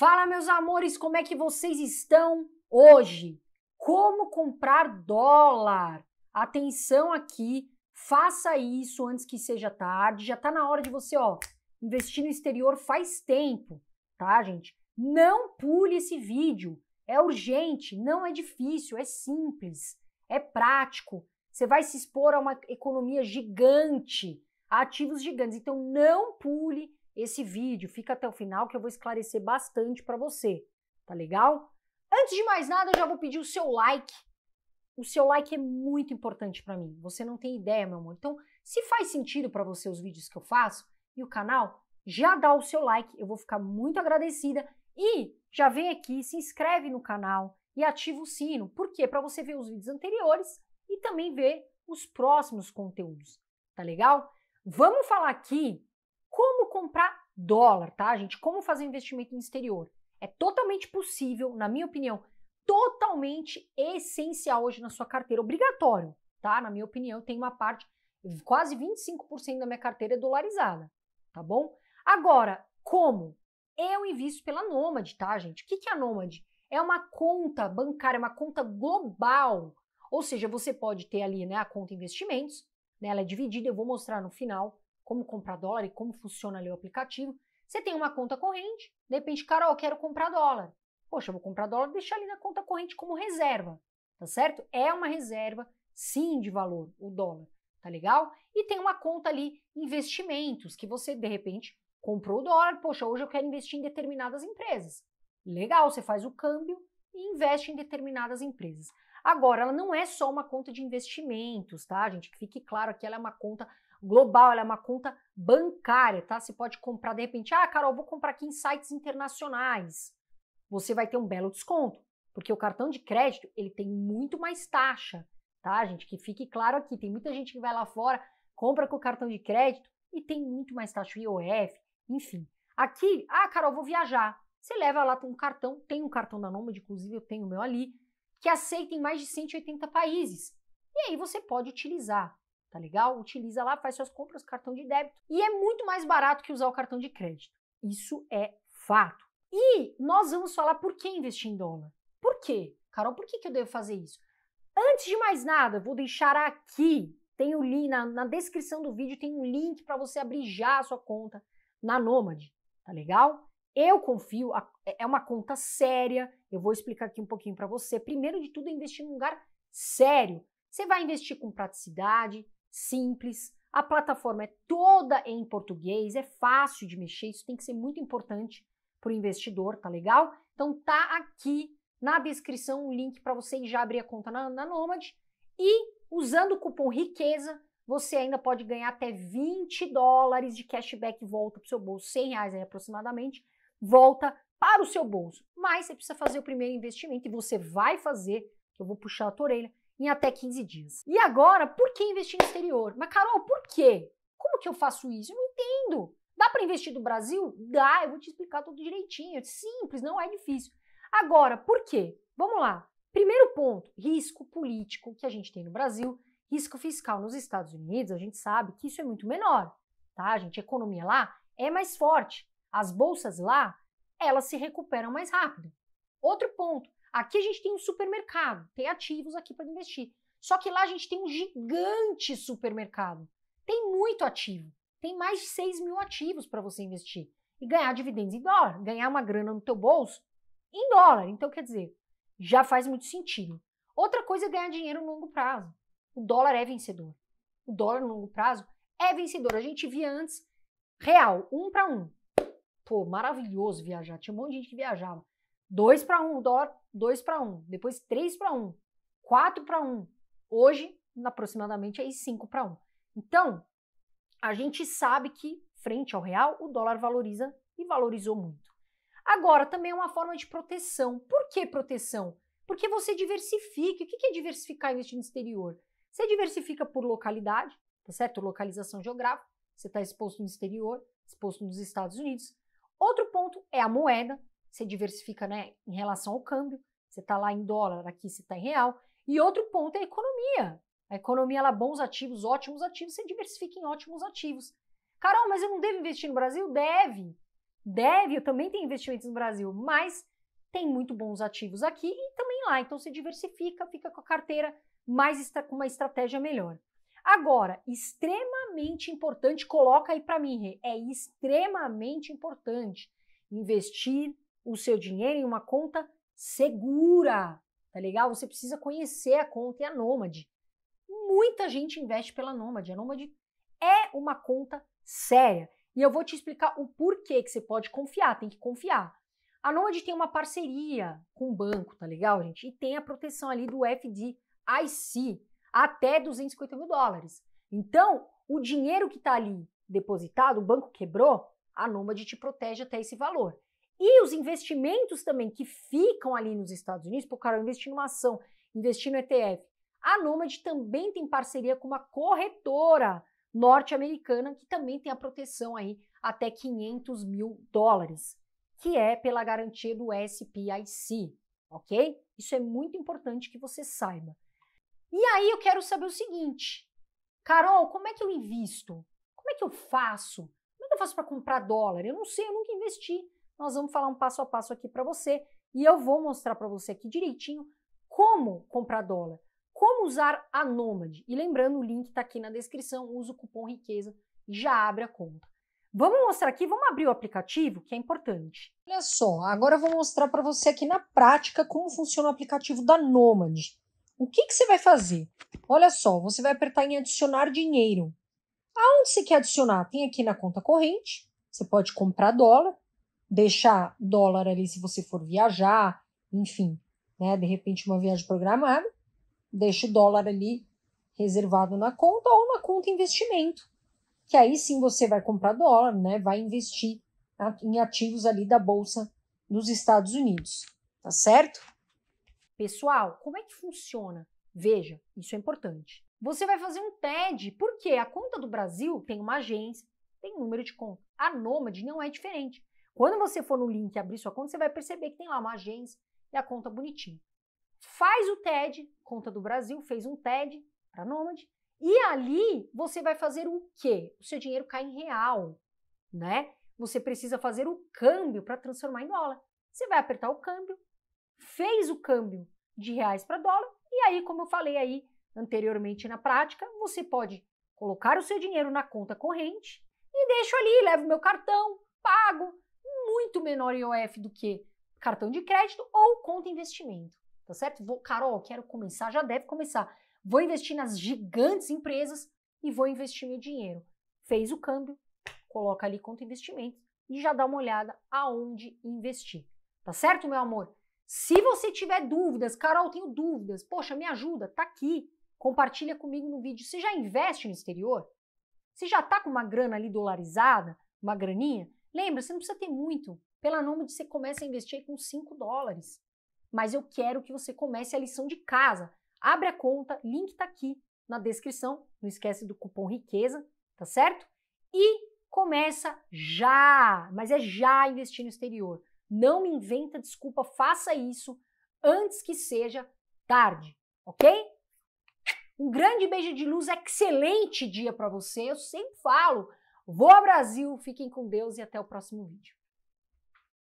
Fala, meus amores, como é que vocês estão hoje? Como comprar dólar? Atenção aqui, faça isso antes que seja tarde. Já tá na hora de você, ó, investir no exterior faz tempo, tá, gente? Não pule esse vídeo. É urgente, não é difícil, é simples, é prático. Você vai se expor a uma economia gigante, a ativos gigantes. Então não pule esse vídeo, fica até o final que eu vou esclarecer bastante para você, tá legal? Antes de mais nada, eu já vou pedir o seu like. O seu like é muito importante para mim. Você não tem ideia, meu amor. Então, se faz sentido para você os vídeos que eu faço e o canal, já dá o seu like. Eu vou ficar muito agradecida e já vem aqui, se inscreve no canal e ativa o sino. Por quê? Para você ver os vídeos anteriores e também ver os próximos conteúdos. Tá legal? Vamos falar aqui como comprar dólar, tá, gente? Como fazer investimento no exterior. É totalmente possível, na minha opinião, totalmente essencial hoje na sua carteira, obrigatório, tá? Na minha opinião, tem uma parte, quase 25% da minha carteira é dolarizada, tá bom? Agora, como? Eu invisto pela Nômade, tá, gente? O que é a Nômade? É uma conta bancária, uma conta global. Ou seja, você pode ter ali né, a conta investimentos, né, ela é dividida, eu vou mostrar no final como comprar dólar e como funciona ali o aplicativo. Você tem uma conta corrente, de repente, Carol, quero comprar dólar. Poxa, eu vou comprar dólar, deixar ali na conta corrente como reserva, tá certo? É uma reserva, sim, de valor, o dólar, tá legal? E tem uma conta ali, investimentos, que você, de repente, comprou o dólar, poxa, hoje eu quero investir em determinadas empresas. Legal, você faz o câmbio e investe em determinadas empresas. Agora, ela não é só uma conta de investimentos, tá, gente? Que fique claro que ela é uma conta global, ela é uma conta bancária, tá? Você pode comprar de repente, ah, Carol, vou comprar aqui em sites internacionais. Você vai ter um belo desconto, porque o cartão de crédito, ele tem muito mais taxa, tá, gente? Que fique claro aqui, tem muita gente que vai lá fora, compra com o cartão de crédito e tem muito mais taxa IOF, enfim. Aqui, ah, Carol, vou viajar. Você leva lá um cartão, tem um cartão da Nomad, inclusive eu tenho o meu ali, que aceita em mais de 180 países. E aí você pode utilizar tá legal? Utiliza lá, faz suas compras, cartão de débito. E é muito mais barato que usar o cartão de crédito. Isso é fato. E nós vamos falar por que investir em dólar. Por quê? Carol, por que, que eu devo fazer isso? Antes de mais nada, vou deixar aqui, tem o link, na, na descrição do vídeo tem um link para você abrir já a sua conta na Nomad, tá legal? Eu confio, é uma conta séria, eu vou explicar aqui um pouquinho para você. Primeiro de tudo, é investir num lugar sério. Você vai investir com praticidade, simples, a plataforma é toda em português, é fácil de mexer, isso tem que ser muito importante para o investidor, tá legal? Então tá aqui na descrição o link para você já abrir a conta na, na Nomad e usando o cupom RIQUEZA você ainda pode ganhar até 20 dólares de cashback volta para o seu bolso, 100 reais aí aproximadamente, volta para o seu bolso. Mas você precisa fazer o primeiro investimento e você vai fazer, eu vou puxar a tua orelha, em até 15 dias. E agora, por que investir no exterior? Mas, Carol, por quê? Como que eu faço isso? Eu não entendo. Dá para investir no Brasil? Dá, eu vou te explicar tudo direitinho. É simples, não é difícil. Agora, por quê? Vamos lá. Primeiro ponto, risco político que a gente tem no Brasil, risco fiscal nos Estados Unidos, a gente sabe que isso é muito menor, tá, gente? A economia lá é mais forte. As bolsas lá, elas se recuperam mais rápido. Outro ponto, Aqui a gente tem um supermercado, tem ativos aqui para investir. Só que lá a gente tem um gigante supermercado. Tem muito ativo. Tem mais de 6 mil ativos para você investir. E ganhar dividendos em dólar. Ganhar uma grana no teu bolso em dólar. Então, quer dizer, já faz muito sentido. Outra coisa é ganhar dinheiro no longo prazo. O dólar é vencedor. O dólar no longo prazo é vencedor. A gente via antes real, um para um. Pô, maravilhoso viajar. Tinha um monte de gente que viajava. 2 para 1, dólar 2 para 1, depois 3 para 1, 4 para 1. Hoje, aproximadamente, aí 5 para 1. Então, a gente sabe que, frente ao real, o dólar valoriza e valorizou muito. Agora, também é uma forma de proteção. Por que proteção? Porque você diversifica. O que é diversificar investir no exterior? Você diversifica por localidade, tá certo? Localização geográfica. Você está exposto no exterior, exposto nos Estados Unidos. Outro ponto é a moeda você diversifica né, em relação ao câmbio, você está lá em dólar, aqui você está em real. E outro ponto é a economia. A economia, ela bons ativos, ótimos ativos, você diversifica em ótimos ativos. Carol, mas eu não devo investir no Brasil? Deve. deve, eu também tenho investimentos no Brasil, mas tem muito bons ativos aqui e também lá. Então você diversifica, fica com a carteira mais com uma estratégia melhor. Agora, extremamente importante, coloca aí para mim, é extremamente importante investir o seu dinheiro em uma conta segura, tá legal? Você precisa conhecer a conta e a Nômade. Muita gente investe pela Nômade. A Nômade é uma conta séria. E eu vou te explicar o porquê que você pode confiar, tem que confiar. A Nômade tem uma parceria com o banco, tá legal, gente? E tem a proteção ali do FDIC, até 250 mil dólares. Então, o dinheiro que está ali depositado, o banco quebrou, a Nômade te protege até esse valor. E os investimentos também que ficam ali nos Estados Unidos, por cara, investir numa ação, investir no ETF, a Nômade também tem parceria com uma corretora norte-americana que também tem a proteção aí até 500 mil dólares, que é pela garantia do SPIC, ok? Isso é muito importante que você saiba. E aí eu quero saber o seguinte, Carol, como é que eu invisto? Como é que eu faço? Como é que eu faço para comprar dólar? Eu não sei, eu nunca investi. Nós vamos falar um passo a passo aqui para você e eu vou mostrar para você aqui direitinho como comprar dólar, como usar a Nômade. E lembrando, o link está aqui na descrição, usa o cupom riqueza e já abre a conta. Vamos mostrar aqui, vamos abrir o aplicativo, que é importante. Olha só, agora eu vou mostrar para você aqui na prática como funciona o aplicativo da Nômade. O que, que você vai fazer? Olha só, você vai apertar em adicionar dinheiro. Aonde você quer adicionar? Tem aqui na conta corrente, você pode comprar dólar, deixar dólar ali se você for viajar, enfim, né, de repente uma viagem programada, deixa o dólar ali reservado na conta ou na conta investimento, que aí sim você vai comprar dólar, né, vai investir em ativos ali da bolsa dos Estados Unidos, tá certo? Pessoal, como é que funciona? Veja, isso é importante. Você vai fazer um TED, porque a conta do Brasil tem uma agência, tem número de conta. A Nômade não é diferente. Quando você for no link e abrir sua conta, você vai perceber que tem lá uma agência e a conta bonitinha. Faz o TED, conta do Brasil, fez um TED para Nômade, e ali você vai fazer o quê? O seu dinheiro cai em real, né? Você precisa fazer o câmbio para transformar em dólar. Você vai apertar o câmbio, fez o câmbio de reais para dólar, e aí, como eu falei aí anteriormente na prática, você pode colocar o seu dinheiro na conta corrente e deixo ali, levo meu cartão, pago, muito menor IOF do que cartão de crédito ou conta investimento, tá certo? Vou, Carol, quero começar, já deve começar. Vou investir nas gigantes empresas e vou investir meu dinheiro. Fez o câmbio, coloca ali conta investimento e já dá uma olhada aonde investir. Tá certo, meu amor? Se você tiver dúvidas, Carol, tenho dúvidas, poxa, me ajuda, tá aqui. Compartilha comigo no vídeo. Você já investe no exterior? Você já tá com uma grana ali dolarizada, uma graninha? Lembra, você não precisa ter muito. Pela de você começa a investir com 5 dólares. Mas eu quero que você comece a lição de casa. Abre a conta, link tá aqui na descrição. Não esquece do cupom riqueza, tá certo? E começa já, mas é já investir no exterior. Não me inventa desculpa, faça isso antes que seja tarde, ok? Um grande beijo de luz, excelente dia para você. Eu sempre falo. Vou ao Brasil, fiquem com Deus e até o próximo vídeo.